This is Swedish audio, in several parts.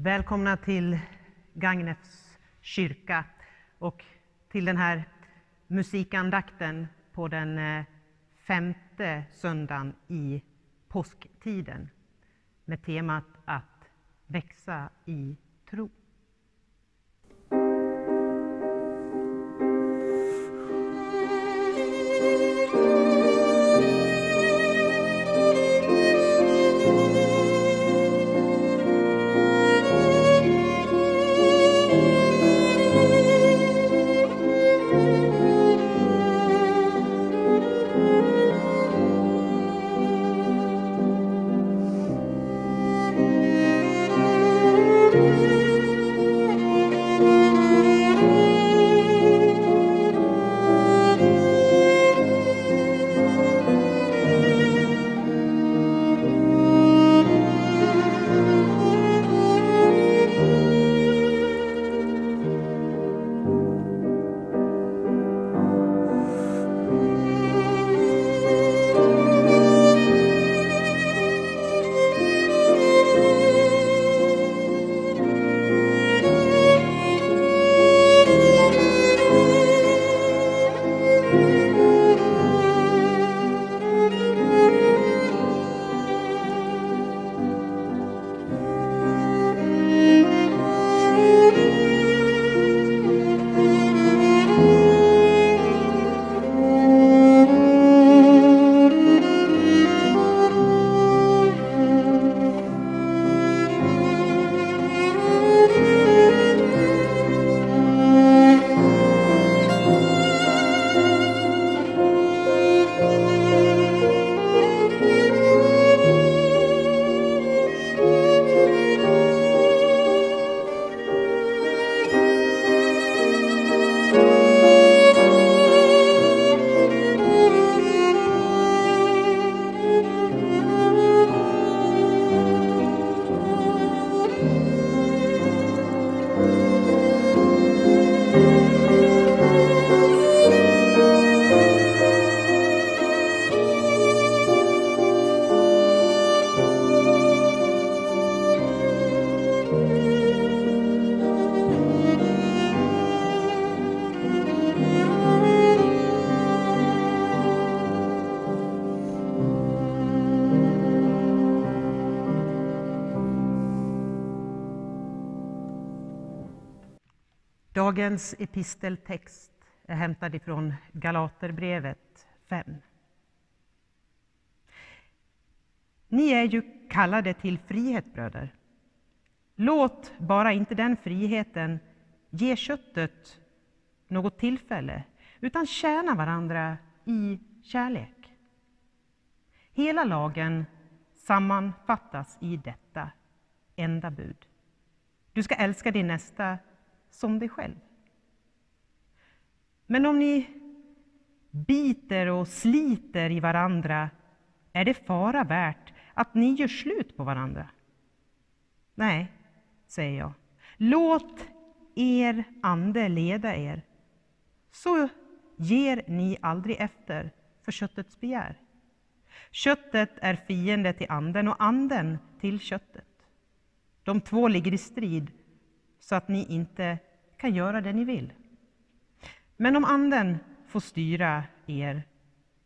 Välkomna till Gagnefs kyrka och till den här musikandakten på den eh, femte söndagen i påsktiden med temat att växa i tro. Dagens episteltext är hämtad ifrån Galaterbrevet 5. Ni är ju kallade till frihet, bröder. Låt bara inte den friheten ge köttet något tillfälle, utan tjäna varandra i kärlek. Hela lagen sammanfattas i detta enda bud. Du ska älska din nästa som dig själv. Men om ni biter och sliter i varandra är det fara värt att ni gör slut på varandra. Nej, säger jag. Låt er ande leda er, så ger ni aldrig efter för köttets begär. Köttet är fiende till anden och anden till köttet. De två ligger i strid så att ni inte kan göra det ni vill. Men om Anden får styra er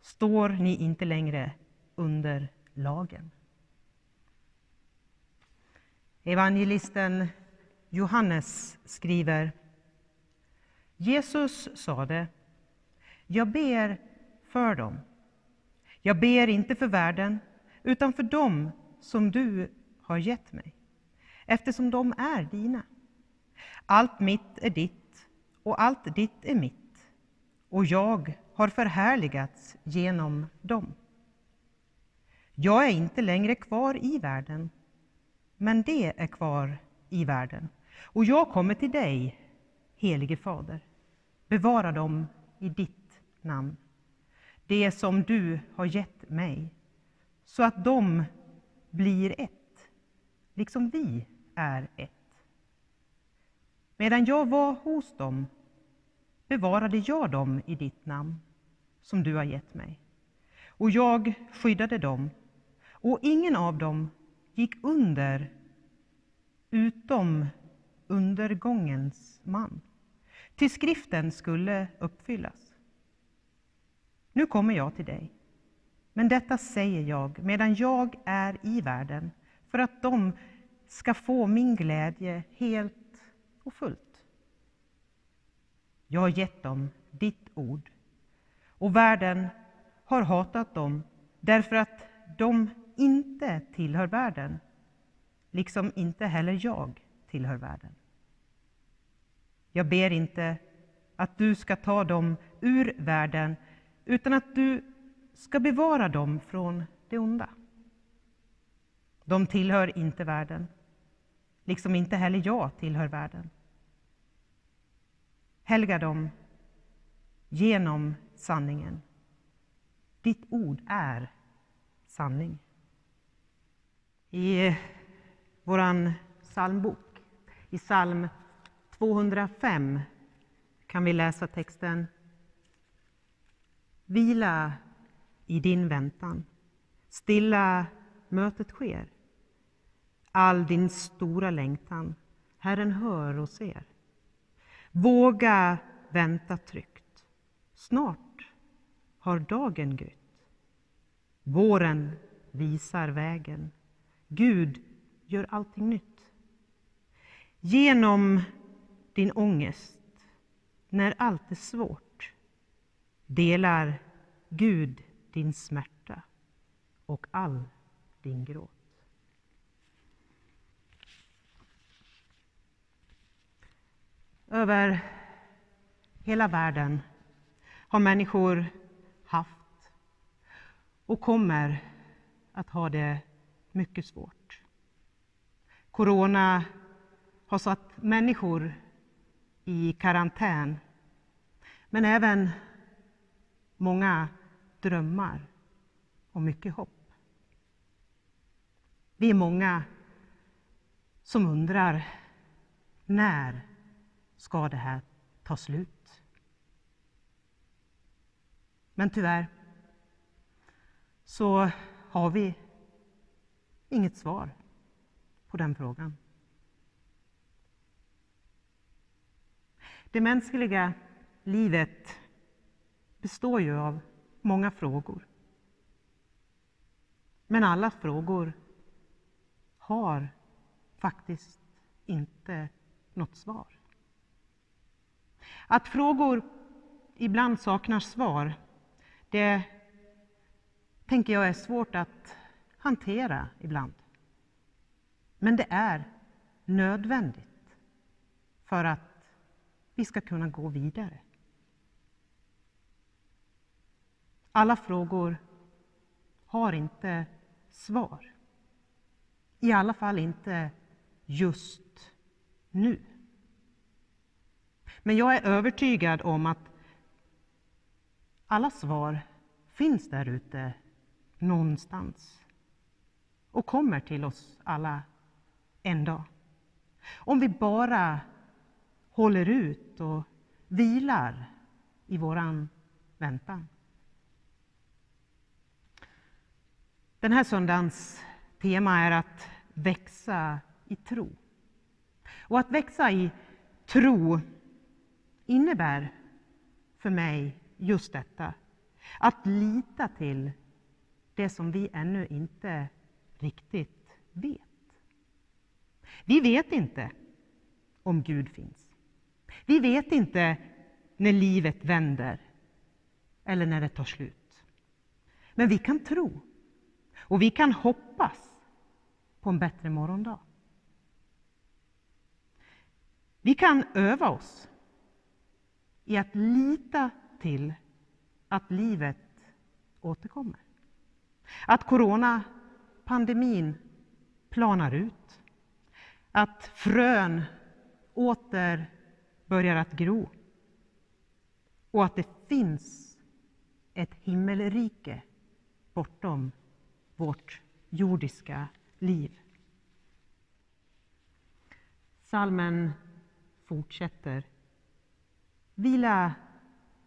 står ni inte längre under lagen. Evangelisten Johannes skriver Jesus sade Jag ber för dem. Jag ber inte för världen, utan för dem som du har gett mig, eftersom de är dina. Allt mitt är ditt och allt ditt är mitt och jag har förhärligats genom dem. Jag är inte längre kvar i världen, men det är kvar i världen. Och jag kommer till dig, helige Fader. Bevara dem i ditt namn, det som du har gett mig, så att de blir ett, liksom vi är ett. Medan jag var hos dem bevarade jag dem i ditt namn, som du har gett mig. Och jag skyddade dem, och ingen av dem gick under utom undergångens man. Ty skriften skulle uppfyllas. Nu kommer jag till dig, men detta säger jag medan jag är i världen, för att de ska få min glädje helt och fullt. Jag har gett dem ditt ord, och världen har hatat dem därför att de inte tillhör världen, liksom inte heller jag tillhör världen. Jag ber inte att du ska ta dem ur världen, utan att du ska bevara dem från det onda. De tillhör inte världen, liksom inte heller jag tillhör världen. Helga dem genom sanningen. Ditt ord är sanning. I eh, vår psalmbok, i psalm 205, kan vi läsa texten Vila i din väntan, stilla mötet sker. All din stora längtan, Herren hör och ser. Våga vänta tryggt, snart har dagen grytt. Våren visar vägen, Gud gör allting nytt. Genom din ångest, när allt är svårt, delar Gud din smärta och all din gråt. Över hela världen har människor haft och kommer att ha det mycket svårt. Corona har satt människor i karantän, men även många drömmar och mycket hopp. Vi är många som undrar när ska det här ta slut? Men tyvärr så har vi inget svar på den frågan. Det mänskliga livet består ju av många frågor. Men alla frågor har faktiskt inte något svar. Att frågor ibland saknar svar, det tänker jag är svårt att hantera ibland. Men det är nödvändigt för att vi ska kunna gå vidare. Alla frågor har inte svar. I alla fall inte just nu. Men jag är övertygad om att alla svar finns där ute någonstans och kommer till oss alla en dag. Om vi bara håller ut och vilar i våran väntan. Den här söndagens tema är att växa i tro. Och att växa i tro innebär för mig just detta. Att lita till det som vi ännu inte riktigt vet. Vi vet inte om Gud finns. Vi vet inte när livet vänder eller när det tar slut. Men vi kan tro och vi kan hoppas på en bättre morgondag. Vi kan öva oss i att lita till att livet återkommer. Att coronapandemin planar ut. Att frön åter börjar att gro. Och att det finns ett himmelrike bortom vårt jordiska liv. Salmen fortsätter. Vila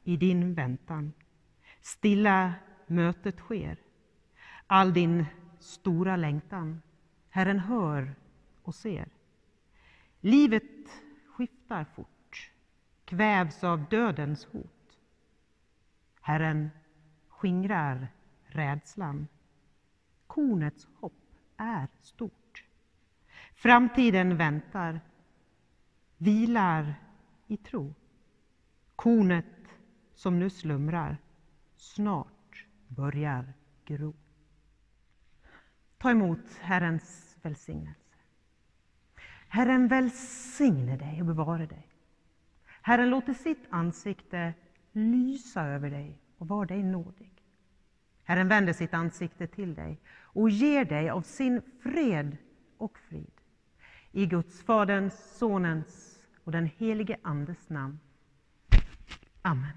i din väntan. Stilla mötet sker. All din stora längtan. Herren hör och ser. Livet skiftar fort, kvävs av dödens hot. Herren skingrar rädslan. Kornets hopp är stort. Framtiden väntar, vilar i tro. Kornet som nu slumrar snart börjar gro. Ta emot Herrens välsignelse. Herren välsigne dig och bevara dig. Herren låter sitt ansikte lysa över dig och var dig nådig. Herren vänder sitt ansikte till dig och ger dig av sin fred och frid. I Guds, Faderns, Sonens och den helige Andes namn. Amen.